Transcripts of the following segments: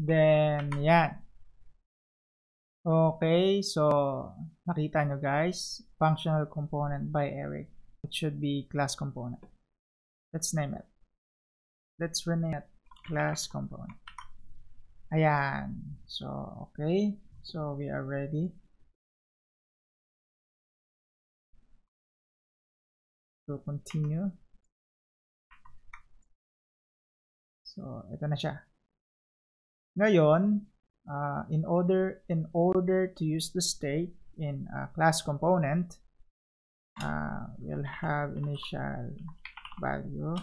Then, yan. Okay, so nakita nyo guys, functional component by Eric. It should be class component. Let's name it. Let's rename it class component. Ayan. So, okay. So, we are ready. To continue. So, ito na siya. Ngayon, uh, in order in order to use the state in a class component, uh, we'll have initial value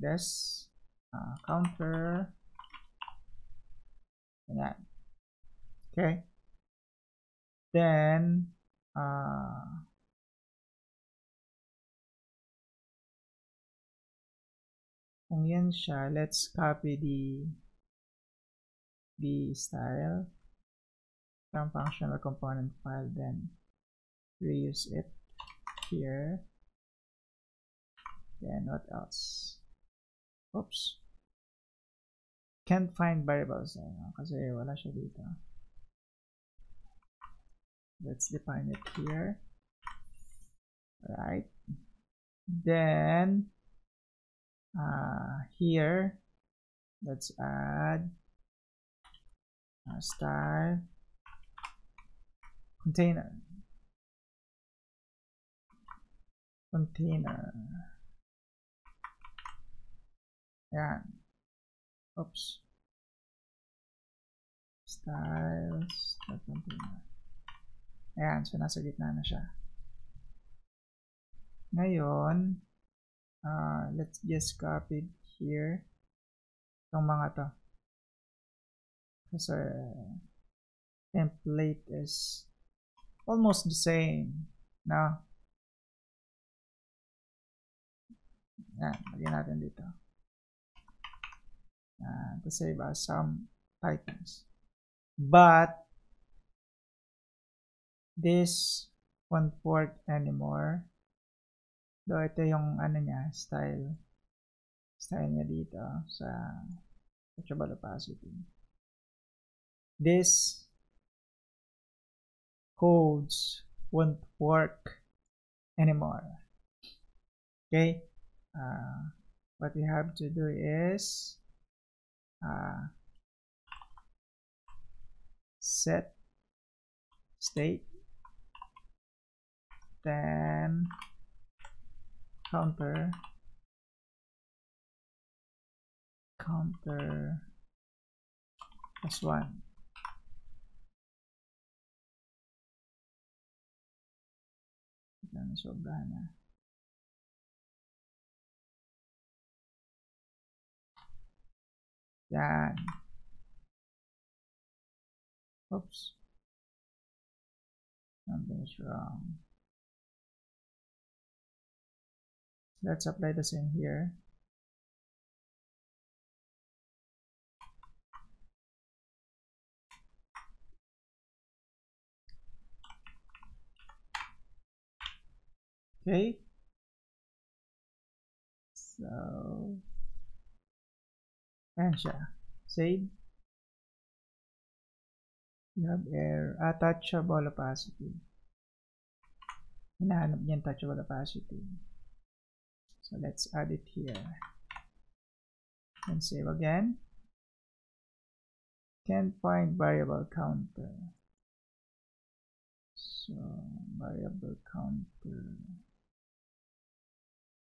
this uh, counter Ayan. Okay. Then, uh, kung yan siya, let's copy the the style from functional component file, then reuse it here. Then what else? Oops. Can't find variables eh, kasi wala siya dito. Let's define it here. Right. Then uh, here, let's add a style container. Container. Yan. Oops. Styles. Container. Ayan. So, nasa gitna na siya. Ngayon, uh, let's just copy here itong mga to. Kasi template is almost the same. No? Yan. Lagyan natin dito. uh, to save us some items but this won't work anymore though ito yung ano niya style. Style niya dito sa touchable opacity this codes won't work anymore. Okay? Uh, what we have to do is uh, set state then counter counter s1 so banner Yan. Oops. Something's wrong. Let's apply the same here. Okay. So Ayan siya. Save. You have error. Ah, touchable opacity. Hinahanap niyan touchable opacity. So, let's add it here. And save again. Can't find variable counter. So, variable counter.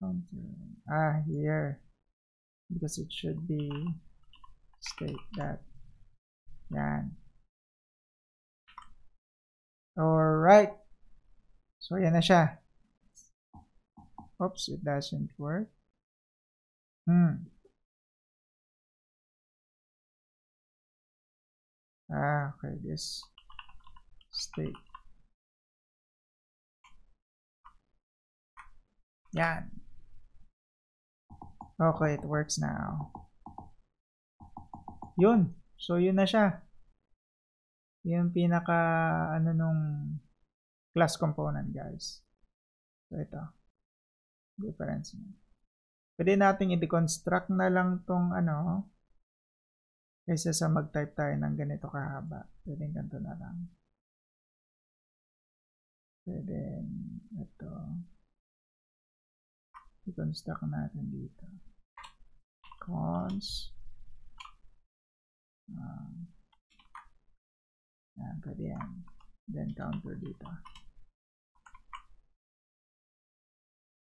Counter. Ah, here. because it should be state that yan alright so yan na siya oops it doesn't work hmm ah okay this state yan Okay, it works now. Yun. So, yun na siya. Yung pinaka, ano nung class component, guys. So, ito. Difference. Pwede natin i-deconstruct na lang tong, ano, Kaysa sa mag-type tayo ng ganito kahaba. Pwedeng ganito na lang. Pwedeng ito. I-construct natin dito. Cons. Uh, yan, pwede yan. Then counter dito.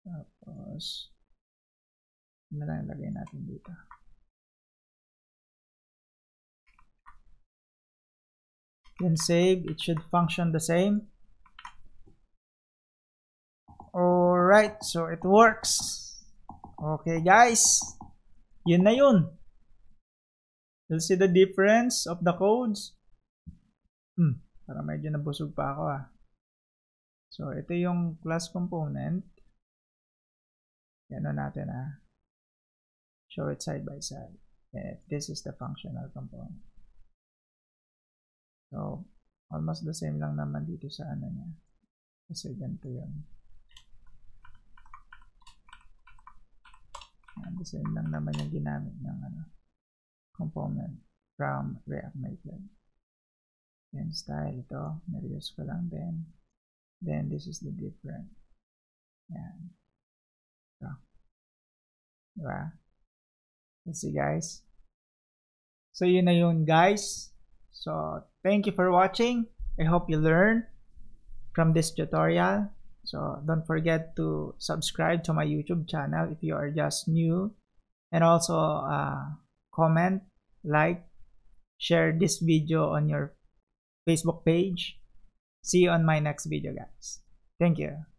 Tapos, na lang ilagay natin dito. Then save, it should function the same. Alright, so it works. Okay guys, yun na yun. You'll see the difference of the codes. Hmm, para medyo nabusog pa ako ah. So, ito yung class component. Yan natin ah. Show it side by side. And this is the functional component. So, almost the same lang naman dito sa ano niya. Kasi ganito yun. Yan, the same lang naman yung ginamit ng ano, component from React Native. Yan, style ito. Nareuse ko lang din. Then, this is the different. Yan. So, diba? Let's see guys. So, yun na yun guys. So, thank you for watching. I hope you learn from this tutorial. So, don't forget to subscribe to my YouTube channel if you are just new. And also, uh, comment, like, share this video on your Facebook page. See you on my next video, guys. Thank you.